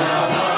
now.